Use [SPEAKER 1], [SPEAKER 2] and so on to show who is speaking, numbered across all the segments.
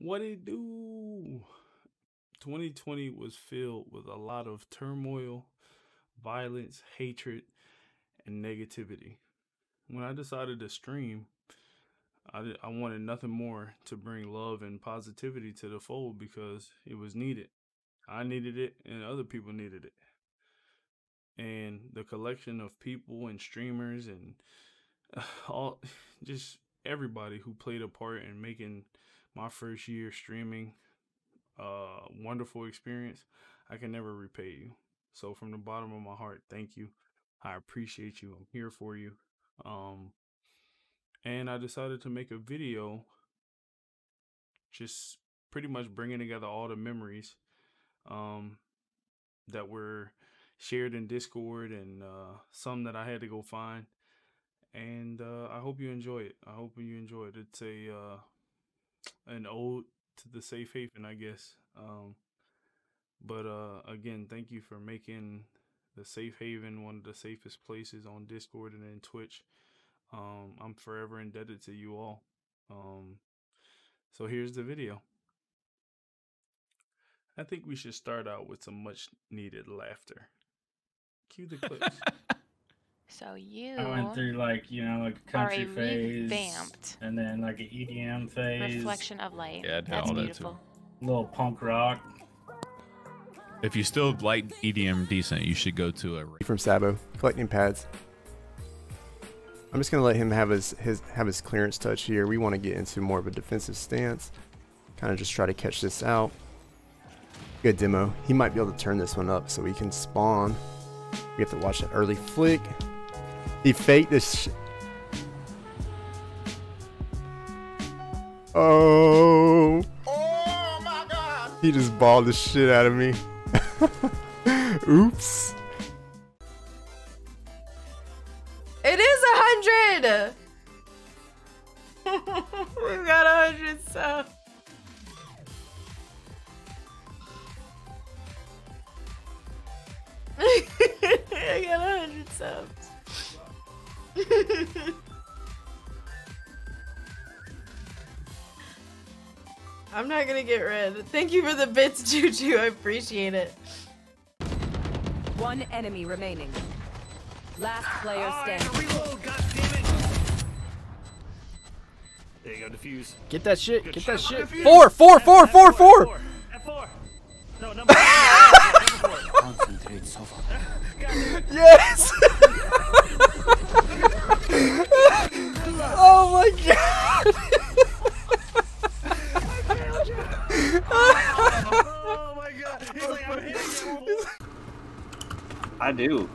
[SPEAKER 1] What it do? 2020 was filled with a lot of turmoil, violence, hatred, and negativity. When I decided to stream, I, I wanted nothing more to bring love and positivity to the fold because it was needed. I needed it, and other people needed it. And the collection of people and streamers and all just everybody who played a part in making my first year streaming a wonderful experience. I can never repay you. So from the bottom of my heart, thank you. I appreciate you. I'm here for you. Um and I decided to make a video just pretty much bringing together all the memories um that were shared in Discord and uh some that I had to go find and uh, I hope you enjoy it. I hope you enjoy it. It's a uh, an ode to the safe haven, I guess. Um, but uh, again, thank you for making the safe haven one of the safest places on Discord and in Twitch. Um, I'm forever indebted to you all. Um, so here's the video. I think we should start out with some much needed laughter. Cue the clips.
[SPEAKER 2] So you
[SPEAKER 3] I went through like you know like a
[SPEAKER 2] are
[SPEAKER 3] country
[SPEAKER 2] a
[SPEAKER 3] phase,
[SPEAKER 2] revamped
[SPEAKER 3] and then like an EDM phase,
[SPEAKER 2] reflection of light.
[SPEAKER 4] Yeah,
[SPEAKER 2] That's
[SPEAKER 4] all that too.
[SPEAKER 2] beautiful.
[SPEAKER 3] little punk rock.
[SPEAKER 4] If you still like EDM decent, you should go to a.
[SPEAKER 5] from Sabo, collecting pads. I'm just gonna let him have his, his have his clearance touch here. We want to get into more of a defensive stance. Kind of just try to catch this out. Good demo. He might be able to turn this one up so we can spawn. We have to watch that early flick. Faked this. Oh. Oh my god. He just balled the shit out of me. Oops.
[SPEAKER 6] It is a hundred. We've got a hundred subs. I got a hundred subs. I'm not gonna get red. Thank you for the bits, Juju. I appreciate it.
[SPEAKER 7] One enemy remaining. Last player standing.
[SPEAKER 8] There you go, defuse.
[SPEAKER 9] Get that shit. Get that shit.
[SPEAKER 8] Defuse.
[SPEAKER 9] Four, four, four,
[SPEAKER 8] F-
[SPEAKER 9] four,
[SPEAKER 8] F4. F4. F4. No, number four. number four.
[SPEAKER 9] Concentrate, Sofa.
[SPEAKER 5] Yes! Oh my god!
[SPEAKER 8] oh my god. He's like, I'm hitting you.
[SPEAKER 10] I do.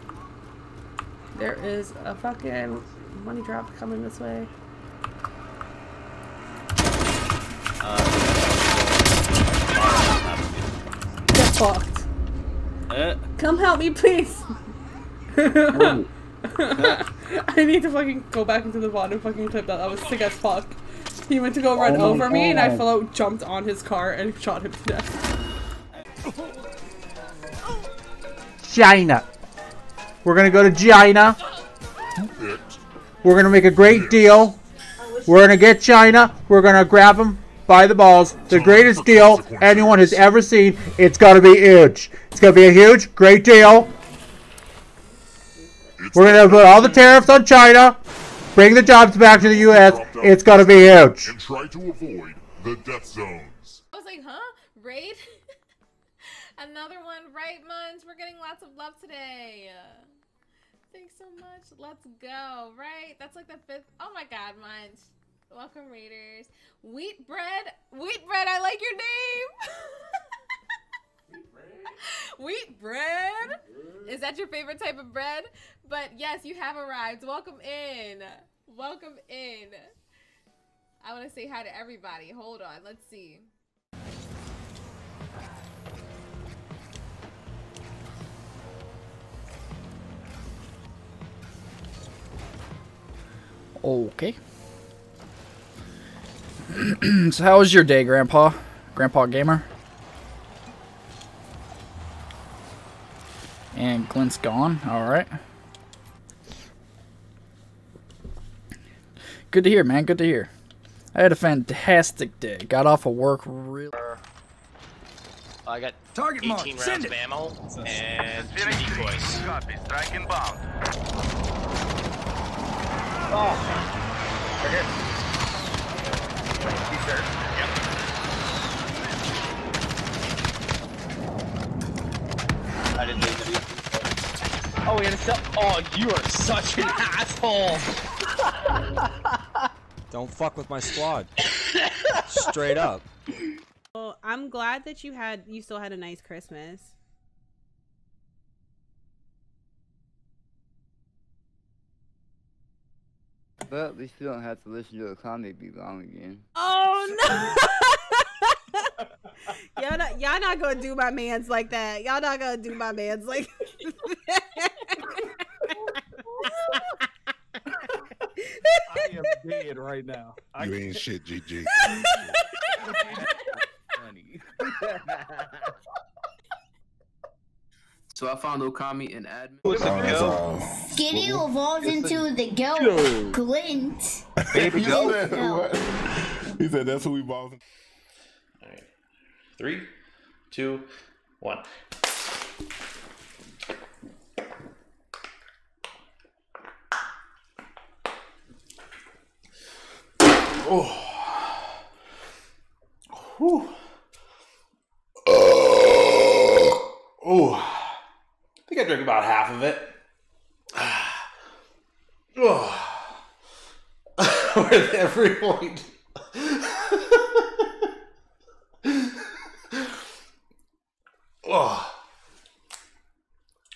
[SPEAKER 6] There is a fucking money drop coming this way. Get fucked.
[SPEAKER 10] Uh,
[SPEAKER 6] Come help me, please. I need to fucking go back into the bottom fucking clip that. That was sick as fuck. He went to go run
[SPEAKER 3] Oh
[SPEAKER 6] over me and I fell out, jumped on his car, and shot him to death.
[SPEAKER 9] China. We're gonna go to China. We're gonna make a great deal. We're gonna get China. We're gonna grab them by the balls. The greatest deal anyone has ever seen. It's gonna be huge. It's gonna be a huge, great deal. We're gonna put all the tariffs on China. Bring the jobs back to the U.S. It's gonna be huge.
[SPEAKER 11] and try to avoid the death zones.
[SPEAKER 6] I was like, huh? Raid? Another one, right, Munch? We're getting lots of love today. Thanks so much. Let's go, right? That's like the fifth. Oh my god, Munch. Welcome, Raiders. Wheat bread. Wheat bread, I like your name. Wheat bread? Is that your favorite type of bread? But yes, you have arrived. Welcome in. Welcome in. I want to say hi to everybody. Hold on. Let's see.
[SPEAKER 9] Okay. so how was your day, Grandpa? Grandpa Gamer? And Glint's gone. Alright. Good to hear, man. Good to hear.
[SPEAKER 12] I had a fantastic day. Got off of work real.
[SPEAKER 13] I got
[SPEAKER 12] Target
[SPEAKER 13] 18
[SPEAKER 12] mark.
[SPEAKER 13] rounds
[SPEAKER 12] Send
[SPEAKER 13] of
[SPEAKER 12] it.
[SPEAKER 13] ammo and two decoys.
[SPEAKER 14] Copy. Strike inbound.
[SPEAKER 13] Oh. Right here. He's there. Yep. I didn't leave it. Oh, we had a cell. Oh, you are such an asshole.
[SPEAKER 15] Don't fuck with my squad. Straight up.
[SPEAKER 16] Well, I'm glad that you had you still had a nice Christmas.
[SPEAKER 17] But at least we don't have to listen to a comedy be long again.
[SPEAKER 16] Oh no! y'all not y'all not gonna do my man's like that. Y'all not gonna do my man's like.
[SPEAKER 3] I am dead right now. I
[SPEAKER 14] You ain't shit, GG.
[SPEAKER 3] funny.
[SPEAKER 18] So I found Okami in admin.
[SPEAKER 19] Skitty oh, evolves into the
[SPEAKER 14] Yo.
[SPEAKER 19] goat glint.
[SPEAKER 14] Baby
[SPEAKER 19] goat.
[SPEAKER 14] He said that's who we evolves.
[SPEAKER 13] Three, two, one.
[SPEAKER 20] Oh. Whew. Oh. I think I drank about half of it. Oh. With every point. oh.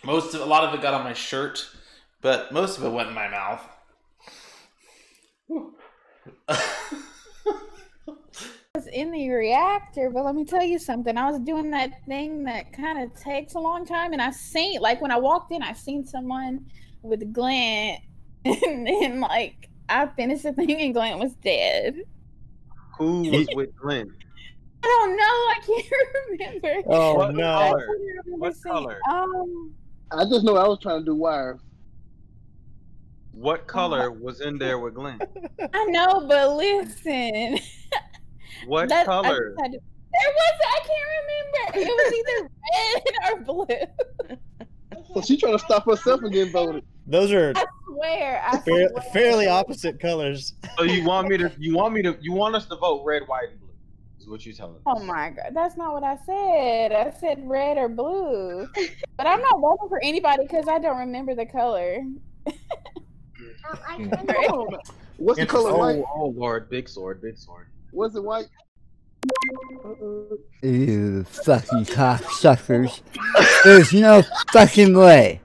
[SPEAKER 20] Most of a lot of it got on my shirt, but most of it went in my mouth.
[SPEAKER 6] Was in the reactor, but let me tell you something. I was doing that thing that kind of takes a long time, and I seen like when I walked in, I seen someone with Glenn, and then like I finished the thing, and Glenn was dead.
[SPEAKER 10] Who was with Glenn?
[SPEAKER 6] I don't know. I can't remember.
[SPEAKER 10] Oh,
[SPEAKER 6] I
[SPEAKER 10] no.
[SPEAKER 6] can't
[SPEAKER 10] Color?
[SPEAKER 6] remember
[SPEAKER 10] What color?
[SPEAKER 6] Um,
[SPEAKER 21] I just know I was trying to do wires.
[SPEAKER 10] What oh color was in there with Glenn?
[SPEAKER 6] I know, but listen.
[SPEAKER 10] What
[SPEAKER 6] That-
[SPEAKER 10] color?
[SPEAKER 6] just had There was I can't remember. It was either red or blue.
[SPEAKER 21] So she trying to stop herself from getting voted.
[SPEAKER 22] Those are
[SPEAKER 6] I swear. I
[SPEAKER 22] fair,
[SPEAKER 6] swear.
[SPEAKER 22] fairly opposite colors.
[SPEAKER 10] So you want me to? You want me to? You want us to vote red, white, and blue? Is what you're telling me?
[SPEAKER 6] Oh my god, that's not what I said. I said red or blue. But I'm not voting for anybody because I don't remember the color. Hmm.
[SPEAKER 21] Oh, what's the color
[SPEAKER 10] oh,
[SPEAKER 21] white?
[SPEAKER 10] Oh Lord, big sword, big sword.
[SPEAKER 21] Was it white? Uh-uh.
[SPEAKER 17] Ew, fucking cocksuckers. There's no fucking way.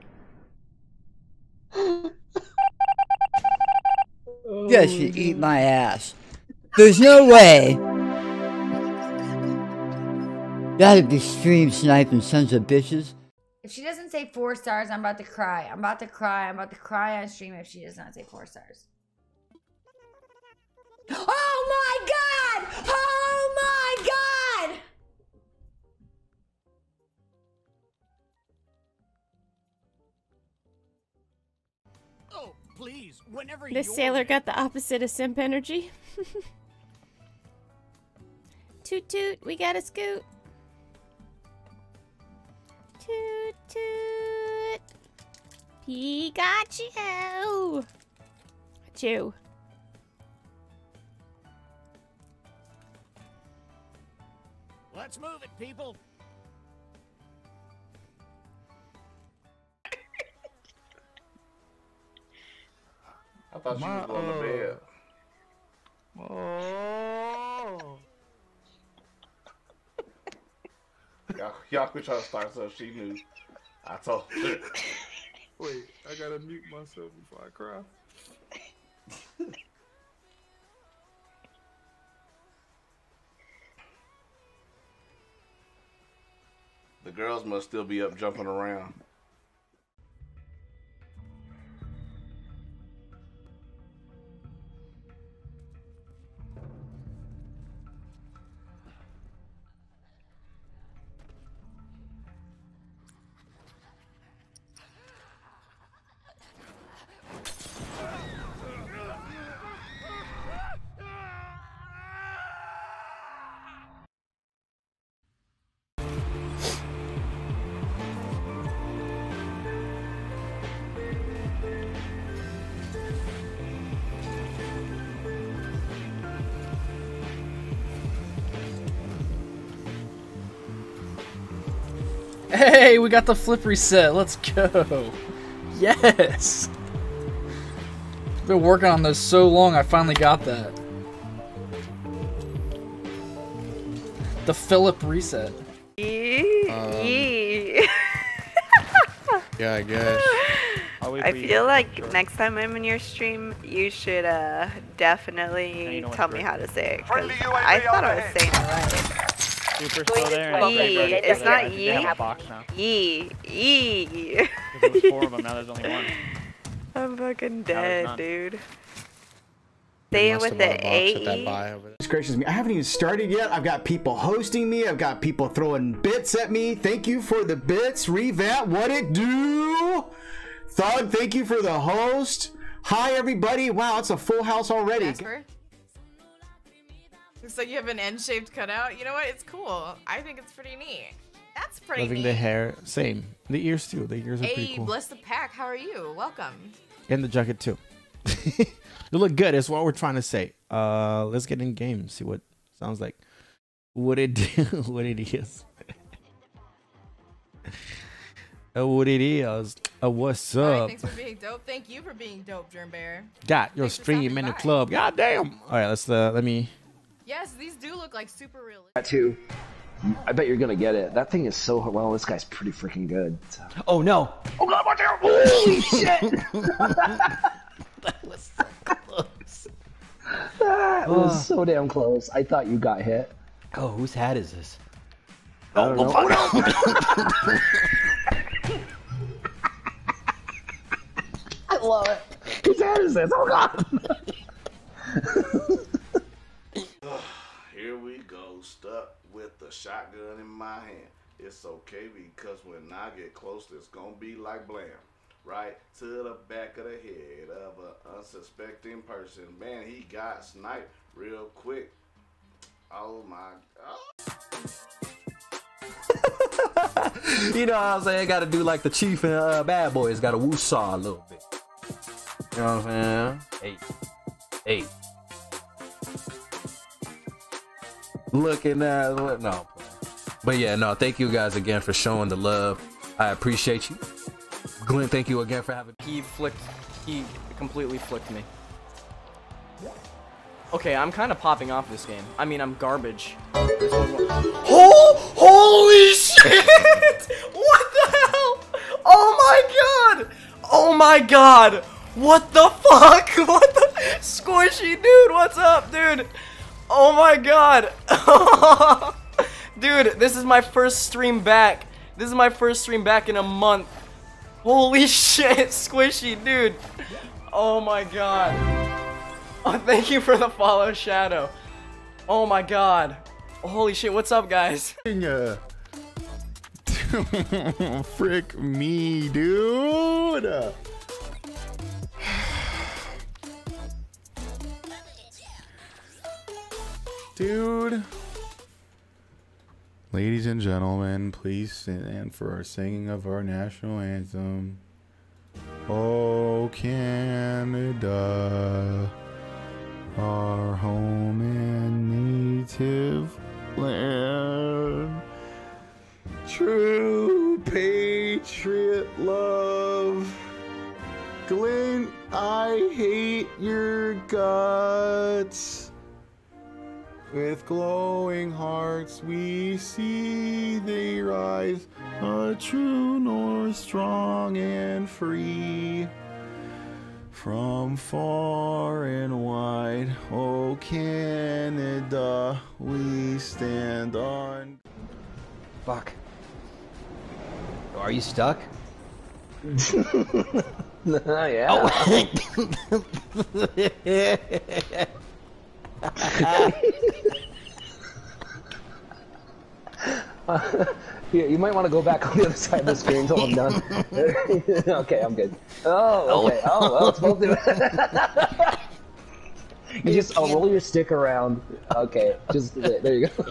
[SPEAKER 17] You oh, eat my ass. There's no way. Gotta be stream sniping sons of bitches.
[SPEAKER 23] If she doesn't say four stars, I'm about to cry. I'm about to cry. I'm about to cry on stream if she does not say four stars. Oh my god! Oh my god!
[SPEAKER 24] Oh, please, whenever
[SPEAKER 25] This
[SPEAKER 24] you're
[SPEAKER 25] sailor got the opposite of simp energy. toot toot, we got a scoot. Toot toot. Pikachu. Chew.
[SPEAKER 24] Let's move it, people.
[SPEAKER 20] I thought
[SPEAKER 3] My,
[SPEAKER 20] you was going to
[SPEAKER 3] uh,
[SPEAKER 20] bed.
[SPEAKER 3] Oh.
[SPEAKER 20] Y'all, y'all quit trying to start stuff she knew. I told her.
[SPEAKER 3] Wait, I gotta mute myself before I cry.
[SPEAKER 20] The girls must still be up jumping around.
[SPEAKER 12] Got the flip reset. Let's go. Yes. Been working on this so long. I finally got that. The Philip reset. Um,
[SPEAKER 22] Yeah, I guess.
[SPEAKER 26] I feel like next time I'm in your stream, you should uh definitely tell me how to say it. 'cause I thought I was saying it right.
[SPEAKER 27] Super still there. and
[SPEAKER 26] Yee.
[SPEAKER 27] Greg Rogers
[SPEAKER 26] It's
[SPEAKER 27] there.
[SPEAKER 26] not
[SPEAKER 27] I think they have
[SPEAKER 26] yee.
[SPEAKER 27] a box now.
[SPEAKER 26] Yee. Yee.
[SPEAKER 27] There was four of them. Now there's only one.
[SPEAKER 26] I'm fucking dead, dude. Stay with the A. E.
[SPEAKER 23] Goodness gracious me. I haven't even started yet. I've got people hosting me. I've got people throwing bits at me. Thank you for the bits. Revamp, what it do? Thug, thank you for the host. Hi, everybody. Wow, it's a full house already.
[SPEAKER 28] Jasper? Looks like you have an N-shaped cutout. You know what? It's cool. I think it's pretty neat. That's pretty
[SPEAKER 22] Loving
[SPEAKER 28] neat.
[SPEAKER 22] the hair. Same. The ears too. The ears are pretty
[SPEAKER 28] Hey,
[SPEAKER 22] cool.
[SPEAKER 28] bless the pack. How are you? Welcome.
[SPEAKER 22] And the jacket too. you look good. Is what we're trying to say. Uh, let's get in game. See what sounds like. What it do? what it is. Uh, what it is. Uh, what's
[SPEAKER 28] All right,
[SPEAKER 22] up?
[SPEAKER 28] thanks for being dope. Thank you for being dope, Germ Bear.
[SPEAKER 22] Got your stream in the club. God damn. All right, let's uh, let me.
[SPEAKER 28] Yes, these do look like super real.
[SPEAKER 29] That too. I bet you're gonna get it. That thing is so well. This guy's pretty freaking good. so.
[SPEAKER 23] Oh no!
[SPEAKER 29] Oh god! Watch out! Holy shit!
[SPEAKER 22] that was so close.
[SPEAKER 29] That was ah. so damn close. I thought you got hit.
[SPEAKER 23] Oh, whose hat is this?
[SPEAKER 29] I don't know. Oh, oh, oh, I love it. Whose hat is this? Oh god!
[SPEAKER 24] Here we go, stuck with the shotgun in my hand. It's okay because when I get close, it's gonna be like blam. Right to the back of the head of an unsuspecting person. Man, he got sniped real quick. Oh my god.
[SPEAKER 23] you know what I'm saying? Got to do like the chief and uh, bad boys. Got to woo-saw a little bit. You know what I'm saying? Hey, hey. Looking at what? No. But yeah, no. Thank you guys again for showing the love. I appreciate you. Glenn, thank you again for having.
[SPEAKER 30] He flicked. He completely flicked me. Okay, I'm kind of popping off this game. I mean, I'm garbage.
[SPEAKER 12] Oh, holy shit! What the hell? Oh my god! Oh my god! What the fuck? What the squishy dude? What's up, dude? Oh my god! dude, this is my first stream back. This is my first stream back in a month. Holy shit, squishy dude! Oh my god! Oh, thank you for the follow, Shadow. Oh my god. Holy shit, what's up, guys?
[SPEAKER 11] Uh, Frick me, dude. Dude. Ladies and gentlemen, please stand for our singing of our national anthem. Oh, Canada, our home and native land. True patriot love. Glenn, I hate your guts. With glowing hearts we see they rise, a true north strong and free. From far and wide, oh Canada, we stand on.
[SPEAKER 29] Fuck. Are you stuck? yeah. Oh, Uh, here, you might want to go back on the other side of the screen until I'm done. okay, I'm good. Oh, okay. Oh, well, it's both doing You just oh, roll your stick around. Okay, just there you go.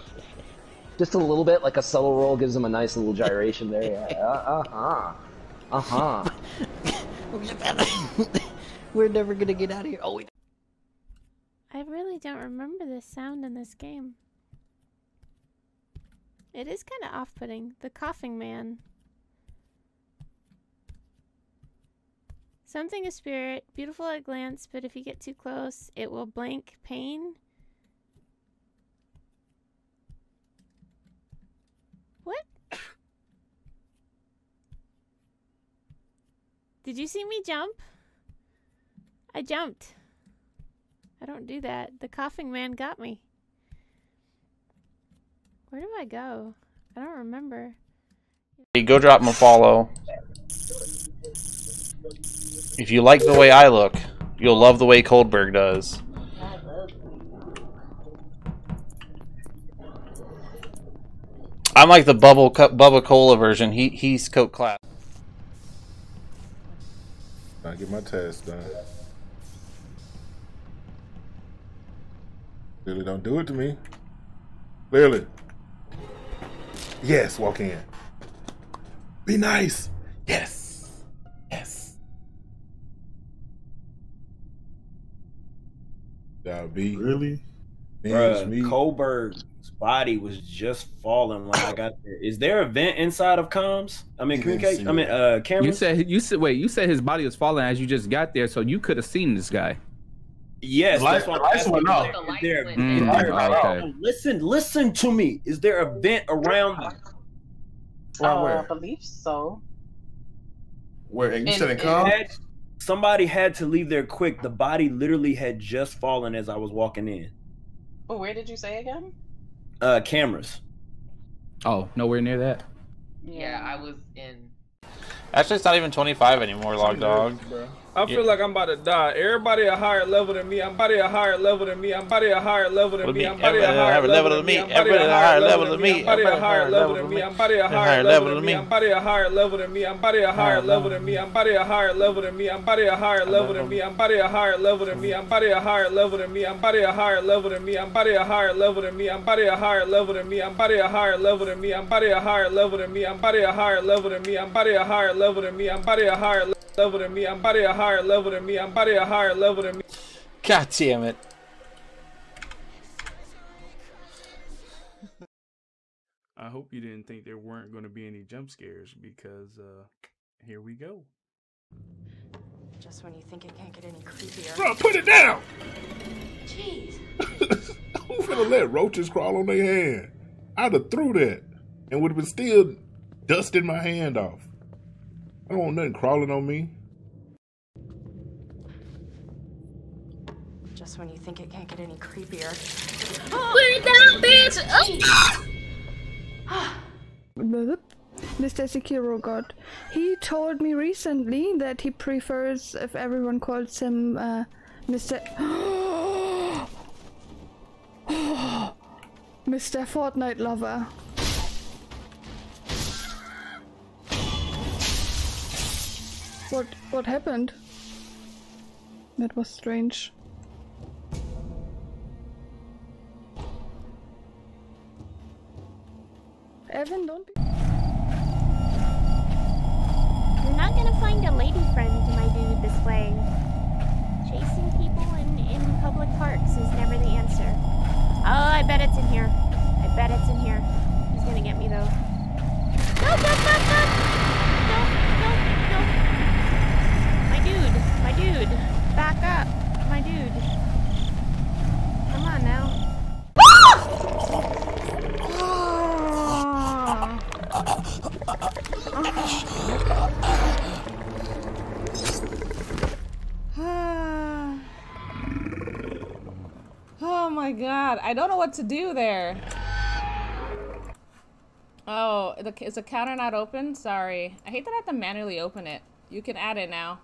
[SPEAKER 29] Just a little bit, like a subtle roll, gives him a nice little gyration there. Yeah. Uh huh. Uh huh.
[SPEAKER 12] We're never gonna get out of here. Oh, wait.
[SPEAKER 25] I really don't remember this sound in this game. It is kind of off putting. The coughing man. Something a spirit, beautiful at a glance, but if you get too close, it will blank pain. What? Did you see me jump? I jumped. I don't do that. The coughing man got me. Where do I go? I don't remember.
[SPEAKER 20] Hey, go drop him a follow. If you like the way I look, you'll love the way Coldberg does. I'm like the bubble cu- Bubba Cola version. He he's Coke class.
[SPEAKER 14] I get my task done. Lily, don't do it to me. Lily. Yes, walk in. Be nice. Yes. Yes. Y'all be
[SPEAKER 31] Really?
[SPEAKER 14] Binge
[SPEAKER 31] Bruh,
[SPEAKER 14] me.
[SPEAKER 31] Kohlberg's body was just falling when I got there. Is there a vent inside of comms? I mean, communicate. I mean, uh, cameras.
[SPEAKER 32] You said you said wait. You said his body was falling as you just got there, so you could have seen this guy.
[SPEAKER 31] Yes,
[SPEAKER 32] The
[SPEAKER 31] that's
[SPEAKER 32] lights-
[SPEAKER 31] what
[SPEAKER 32] the
[SPEAKER 31] I'm
[SPEAKER 32] lights went off. The lights went off.
[SPEAKER 31] is
[SPEAKER 32] Mm, okay.
[SPEAKER 31] Listen, listen to me. Is there a vent around them?
[SPEAKER 21] Uh, I believe so.
[SPEAKER 14] Where? And you
[SPEAKER 31] And-
[SPEAKER 14] said in
[SPEAKER 31] and had- Somebody had to leave there quick. The body literally had just fallen as I was walking in.
[SPEAKER 21] Oh, where did you say again?
[SPEAKER 31] Uh, cameras.
[SPEAKER 32] Oh, nowhere near that.
[SPEAKER 21] Yeah, I was in.
[SPEAKER 20] Actually, it's not even 25 anymore, Log Dog.
[SPEAKER 33] I feel like I'm about to die. Everybody a higher level than me. I'm body a higher level than me. I'm body a higher level than me. I'm body a
[SPEAKER 20] everybody
[SPEAKER 33] higher level than me. I'm body a higher level than me. I'm body a higher level than me. I'm body a higher level than me. I'm body a higher level than me. I'm body a higher level than me. I'm body a higher level than me. I'm body a higher level than me. I'm body a higher level than me. I'm body a higher level than me. I'm body a higher level than me. I'm body a higher level than me. I'm body a higher level than me. I'm body a higher level than me. I'm body a higher level than me. I'm body a higher level than me. I'm body a higher level than me. I'm body a higher level than me. I'm body a higher level than me. I'm body a higher level than me.
[SPEAKER 20] God damn it.
[SPEAKER 33] I hope you didn't think there weren't going to be any jump scares because uh, here we go.
[SPEAKER 34] Just when you think it can't get any creepier.
[SPEAKER 14] Bro, put it down!
[SPEAKER 34] Jeez.
[SPEAKER 14] Who's gonna let roaches crawl on their hand? I'd have threw that and would have been still dusting my hand off. I don't want nothing crawling on me.
[SPEAKER 34] Just when you think it can't get any creepier.
[SPEAKER 35] Put it down, bitch!
[SPEAKER 36] Mr. Sekiro God. He told me recently that he prefers if everyone calls him uh, Mr. Mr. Fortnite Lover. What what happened? That was strange. Evan, don't be.
[SPEAKER 25] You're not gonna find a lady friend, my dude, this way. Chasing people in, in public parks is never the answer. Oh, I bet it's in here. I bet it's in here. He's gonna get me though. No, no, no, no! No, no, no. My dude, my dude. Back up. My dude. Come on now.
[SPEAKER 37] My god, I don't know what to do there. Oh, the, is the counter not open? Sorry. I hate that I have to manually open it. You can add it now.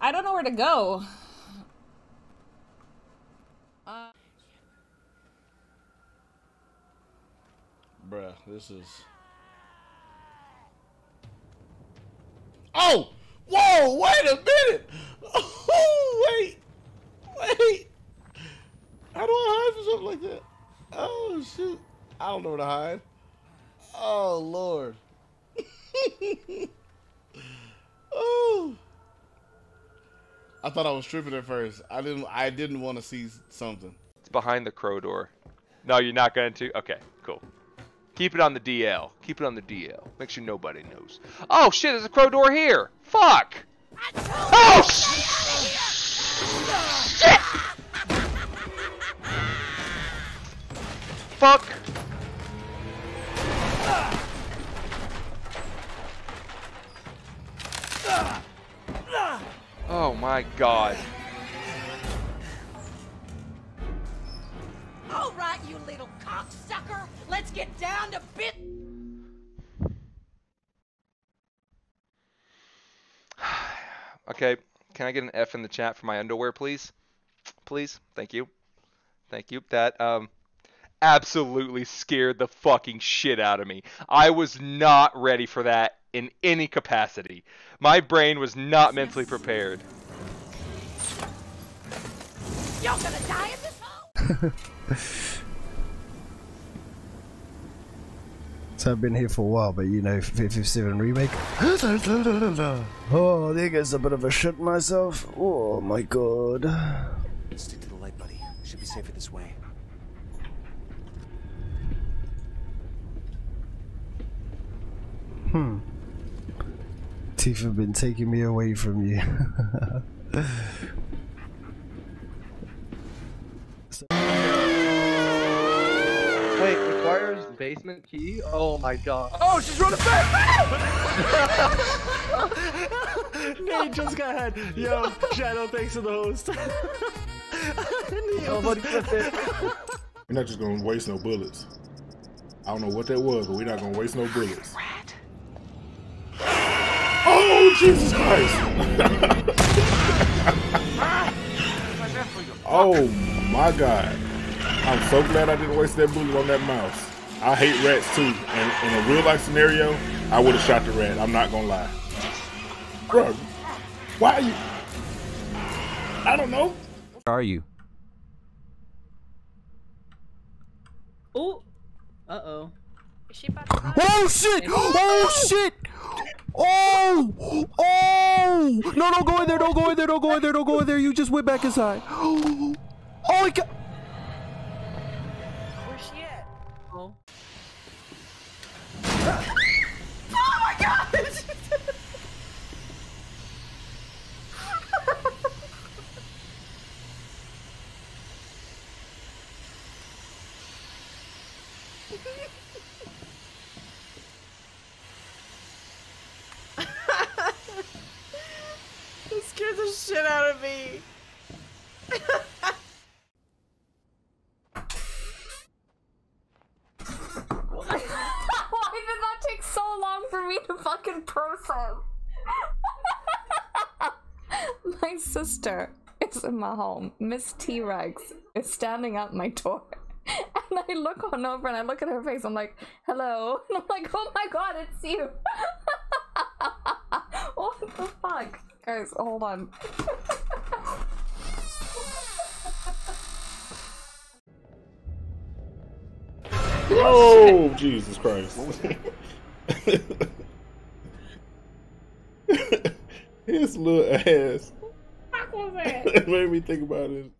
[SPEAKER 37] I don't know where to go. Uh,
[SPEAKER 38] Bruh, this is.
[SPEAKER 20] Oh! Whoa! Wait a minute! Oh, wait! Wait! How do I hide from something like that? Oh, shoot. I don't know where to hide. Oh, Lord. oh. I thought I was tripping at first. I didn't I didn't want to see something.
[SPEAKER 39] It's behind the crow door. No, you're not going to? Okay, cool. Keep it on the DL. Keep it on the DL. Make sure nobody knows. Oh shit, there's a crow door here. Fuck. Oh shit. Fuck. Oh my god.
[SPEAKER 40] All right, you little cocksucker. Let's get down to bit.
[SPEAKER 39] Okay, can I get an F in the chat for my underwear, please? Please, thank you, thank you. That um, absolutely scared the fucking shit out of me. I was not ready for that in any capacity. My brain was not mentally prepared.
[SPEAKER 40] You're gonna die in this hole.
[SPEAKER 41] So I've been here for a while, but you know, 57 remake. oh, there goes a bit of a shit myself. Oh my god.
[SPEAKER 42] Stick to the light, buddy. Should be safer this way.
[SPEAKER 41] Hmm. Tifa been taking me away from you.
[SPEAKER 43] Wait, requires basement key? Oh my god.
[SPEAKER 32] Oh, she's running back! Nate just got had. Yo, Shadow, thanks to the host.
[SPEAKER 43] Nobody clipped it.
[SPEAKER 14] We're not just gonna waste no bullets. I don't know what that was, but we're not gonna waste no bullets. Jesus Christ! oh my God! I'm so glad I didn't waste that bullet on that mouse. I hate rats too, and in a real life scenario, I would have shot the rat. I'm not gonna lie. Bro, why are you? I don't know.
[SPEAKER 6] Where are you?
[SPEAKER 44] Oh. Uh oh.
[SPEAKER 45] Is she about to
[SPEAKER 6] Oh shit! Oh shit! Oh! Oh! No, don't go in there! Don't go in there! Don't go in there! Don't go in there! You just went back inside. Oh my god!
[SPEAKER 45] Where's she at?
[SPEAKER 44] Oh.
[SPEAKER 40] Oh my god!
[SPEAKER 45] That scared the shit out of me.
[SPEAKER 28] Why did that take so long for me to fucking process? My sister is in my home. Miss T Rex is standing at my door. And I look on over and I look at her face. I'm like, hello. And I'm like, oh my god, it's you. what the fuck? Guys, hold on.
[SPEAKER 14] Oh Jesus Christ! His little ass.
[SPEAKER 28] Fuck was
[SPEAKER 14] it made me think about it.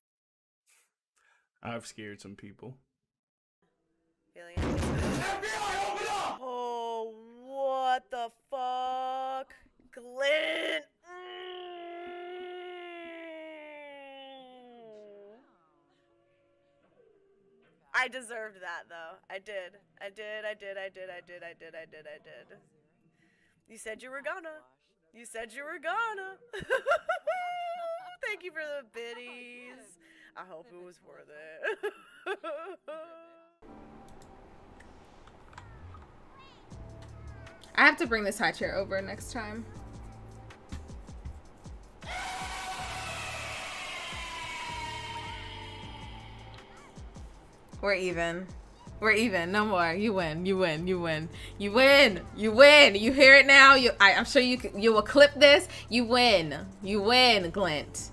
[SPEAKER 1] I've scared some people.
[SPEAKER 45] Oh, what the fuck? Glenn! Mm. I deserved that though. I did. I did. I did. I did. I did. I did. I did. I did. You said you were gonna. You said you were gonna. Thank you for the biddies. I hope it was worth it.
[SPEAKER 28] I have to bring this high chair over next time.
[SPEAKER 44] We're even. We're even. No more. You win. You win. You win. You win. You win. You hear it now. You. I, I'm sure you. You will clip this. You win. You win, Glint.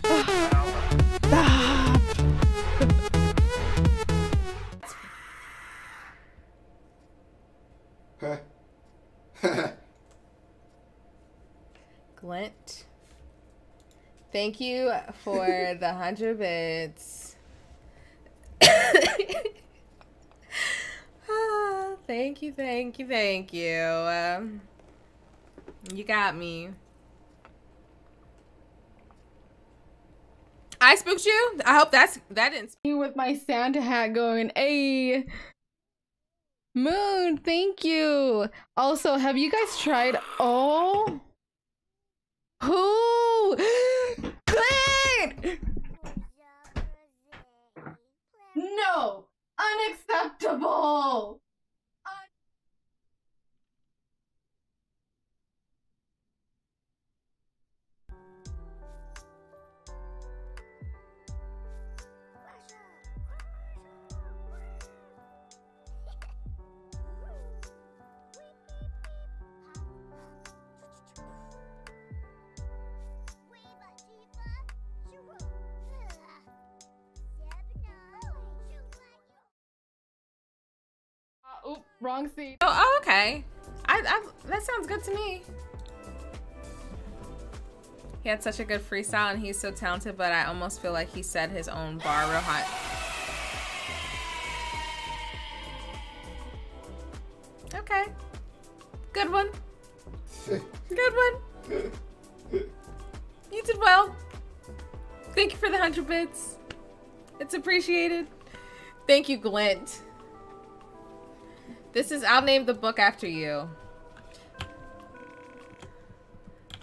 [SPEAKER 44] Glint. Thank you for the hundred bits. Ah, thank you, thank you, thank you. Um, you got me. I spooked you. I hope that's that didn't.
[SPEAKER 46] You with my Santa hat going, hey. Moon, thank you. Also, have you guys tried? Oh, who? Good. No, unacceptable. Wrong seat.
[SPEAKER 44] Oh, oh okay. I, I that sounds good to me. He had such a good freestyle and he's so talented, but I almost feel like he set his own bar real high. Okay. Good one. Good one. You did well. Thank you for the 100 bits. It's appreciated. Thank you, Glint. This is, I'll name the book after you.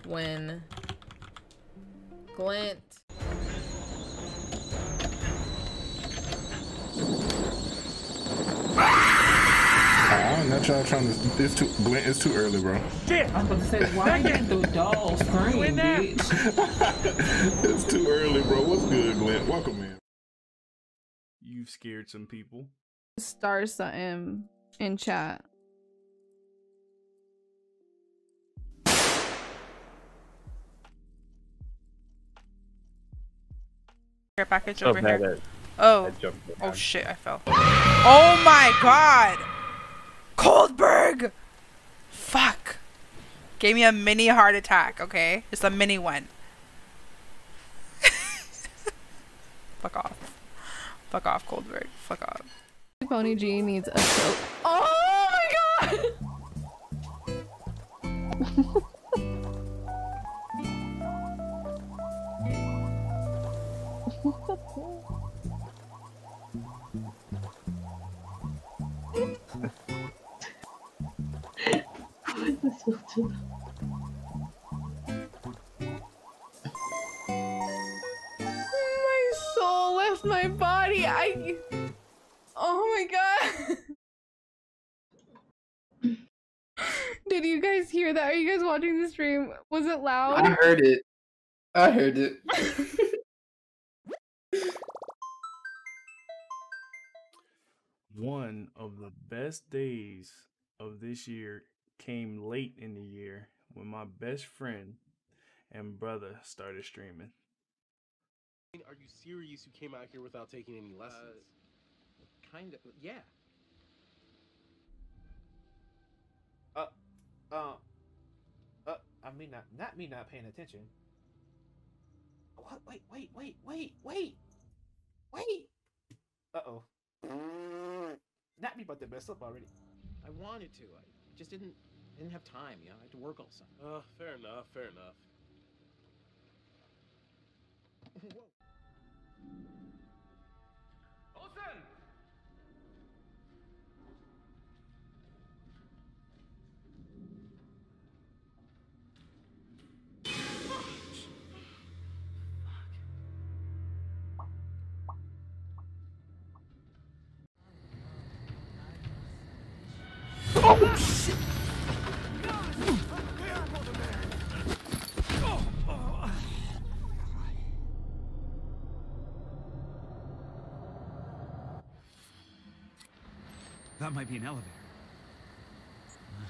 [SPEAKER 44] When Glint.
[SPEAKER 11] I'm not y'all trying to. It's too. Glint, it's too early, bro.
[SPEAKER 47] Shit! I was about to say, why did the doll scream, bitch?
[SPEAKER 11] it's too early, bro. What's good, Glint? Welcome, man.
[SPEAKER 1] You've scared some people.
[SPEAKER 46] Start something in chat.
[SPEAKER 48] Care package over
[SPEAKER 49] bad
[SPEAKER 48] here. Oh. Oh shit, I fell. Oh my god! Coldberg! Fuck. Gave me a mini heart attack, okay? Just a mini one. Fuck off. Fuck off, Coldberg. Fuck off.
[SPEAKER 46] Pony G needs a soap. Oh my god! my soul left my body. I. Oh my god. Did you guys hear that? Are you guys watching the stream? Was it loud?
[SPEAKER 50] I heard it. I heard it.
[SPEAKER 1] One of the best days of this year came late in the year when my best friend and brother started streaming.
[SPEAKER 14] Are you serious? You came out here without taking any lessons?
[SPEAKER 51] Kind of, yeah.
[SPEAKER 52] Uh, uh, uh, I mean, not, not me not paying attention. What? Wait, wait, wait, wait, wait, wait. Uh oh. Not me, but they messed up already.
[SPEAKER 51] I wanted to. I just didn't didn't have time. You know, I had to work all summer.
[SPEAKER 14] Uh, fair enough, fair enough.
[SPEAKER 1] Oh
[SPEAKER 53] That might be an elevator.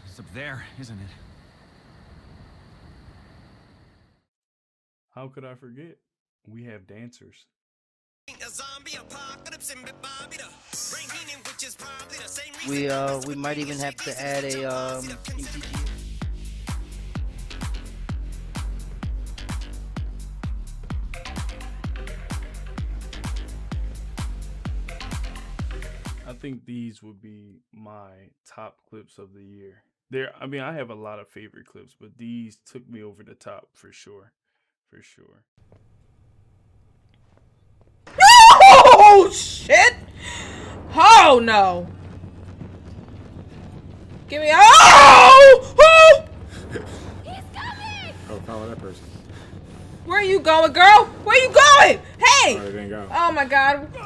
[SPEAKER 53] It's up there, isn't it?
[SPEAKER 1] How could I forget? We have dancers.
[SPEAKER 54] We uh we might even have to add a um I
[SPEAKER 1] think these would be my top clips of the year. There I mean I have a lot of favorite clips, but these took me over the top for sure. For sure.
[SPEAKER 48] Oh shit! Oh no! Give me oh! oh!
[SPEAKER 11] Oh, follow that person.
[SPEAKER 48] Where are you going, girl? Where you going? Hey!
[SPEAKER 11] Oh, it didn't go.
[SPEAKER 48] Oh my god.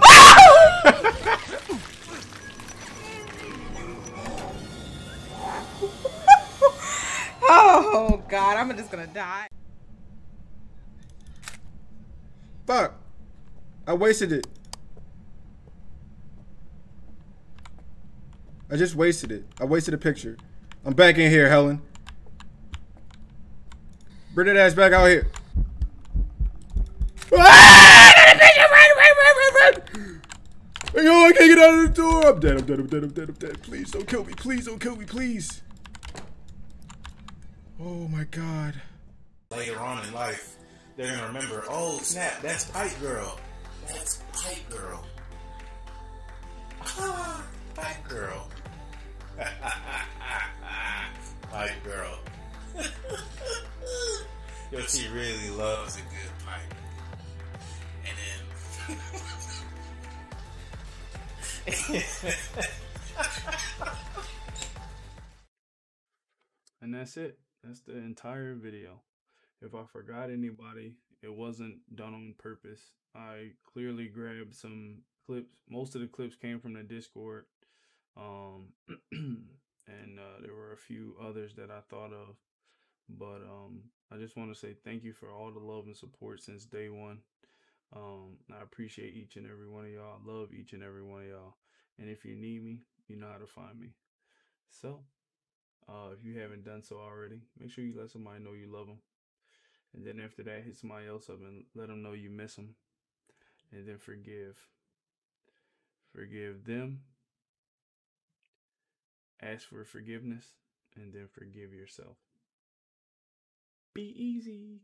[SPEAKER 48] oh god, I'm just gonna die.
[SPEAKER 14] Fuck. I wasted it. I just wasted it. I wasted a picture. I'm back in here, Helen. Bring that ass back out here. Hey, yo, I can't get out of the door. I'm dead, I'm dead, I'm dead, I'm dead, I'm dead. Please don't kill me. Please don't kill me, please. Oh my god.
[SPEAKER 20] Later on in life, they're gonna remember, oh snap, that's Pipe Girl. That's Pipe Girl. Ah, Pipe Girl. Pipe Girl. Yo, she really loves a good pipe. And then.
[SPEAKER 1] And that's it. That's the entire video. If I forgot anybody, it wasn't done on purpose. I clearly grabbed some clips. Most of the clips came from the Discord. Um and uh, there were a few others that I thought of. But um I just want to say thank you for all the love and support since day one. Um, I appreciate each and every one of y'all. I love each and every one of y'all. And if you need me, you know how to find me. So, uh, if you haven't done so already, make sure you let somebody know you love them. And then after that, hit somebody else up and let them know you miss them. And then forgive. Forgive them. Ask for forgiveness. And then forgive yourself. Be easy.